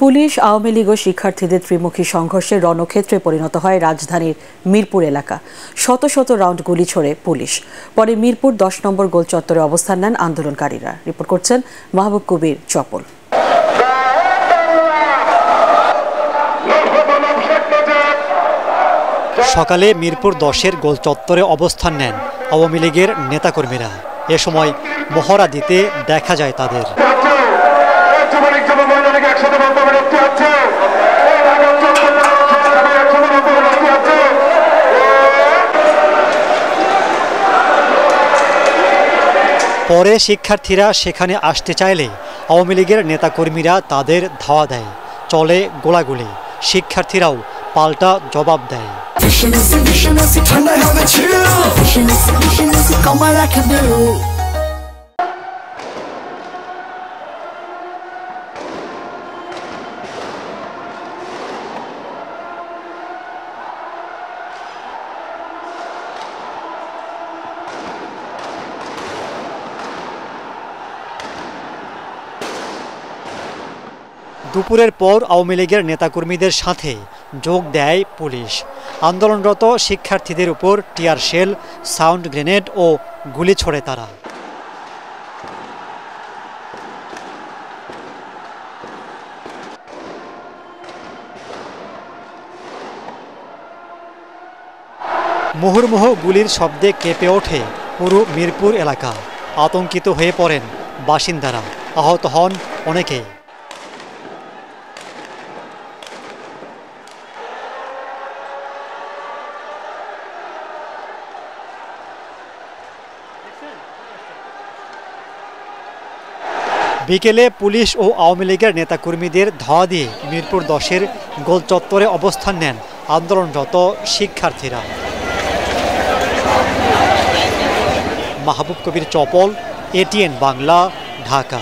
Police Awami League ও শিক্ষার্থীদের ত্রিমুখী সংঘর্ষে রণক্ষেত্রে পরিণত হয় রাজধানীর মিরপুর এলাকা শত শত রাউন্ড গুলি ছোড়ে পুলিশ পরে মিরপুর দশ নম্বর গোল চত্বরে অবস্থান নেন আন্দোলনকারীরা রিপোর্ট করছেন মাহবুব কবির চপল সকালে মিরপুর দশের গোল চত্বরে অবস্থান নেন আওয়ামী লীগের নেতাকর্মীরা এ সময় মহড়া দিতে দেখা যায় তাদের পরে শিক্ষার্থীরা সেখানে আসতে চাইলে আওয়ামী লীগের নেতাকর্মীরা তাদের ধাওয়া দেয়, চলে গোলাগুলি। শিক্ষার্থীরাও পাল্টা জবাব দেয়। হবে দুপুরের পর আওয়ামী লীগের নেতাকর্মীদের সাথে যোগ দেয় পুলিশ। আন্দোলনরত শিক্ষার্থীদের উপর টিয়ার শেল, সাউন্ড গ্রেনেড ও গুলি ছোড়ে তারা। মুহুর্মুহু গুলির শব্দে কেঁপে ওঠে পুরো মিরপুর এলাকা। আতঙ্কিত হয়ে পড়েন বাসিন্দারা। আহত হন অনেকে বিকেলে পুলিশ ও আওয়ামী লীগের নেতাকর্মীদের ধাওয়া দিয়ে মিরপুর দশের গোল চত্বরে অবস্থান নেন আন্দোলনরত শিক্ষার্থীরা। মাহবুব কবির চপল এটিএন বাংলা, ঢাকা।